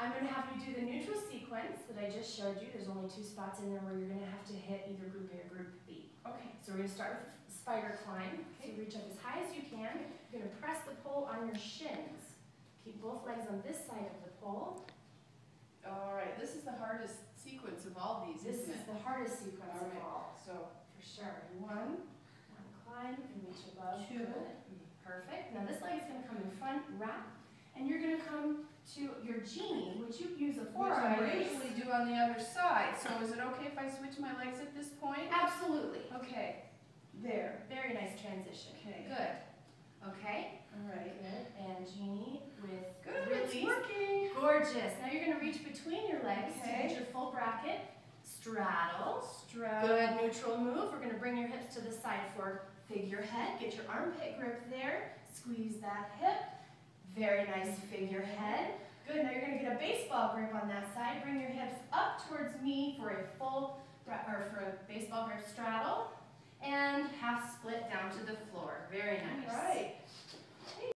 I'm gonna have you do the neutral sequence that I just showed you. There's only two spots in there where you're gonna have to hit either group A or group B. Okay. So we're gonna start with spider climb. Okay. So you reach up as high as you can. You're gonna press the pole on your shins. Keep both legs on this side of the pole. All right, this is the hardest sequence of all these, This is it? the hardest sequence All of all, So, for sure. One, one climb, you can reach above. Two. Perfect. Now this leg is gonna come in front, wrap, and you're gonna come to your genie, which you use a which forearm I brace. usually do on the other side. So is it okay if I switch my legs at this point? Absolutely. Okay, there. Very nice transition. Okay. Good. Okay. All right. Good. And genie with Good, it's release. working. Gorgeous. Now you're gonna reach between your legs to get your full bracket. Straddle. Straddle. Good neutral move. We're gonna bring your hips to the side for figurehead. Get your armpit grip there. Squeeze that hip. Very nice figurehead. Good. Now you're gonna get a baseball grip on that side. Bring your hips up towards me for a full or for a baseball grip straddle.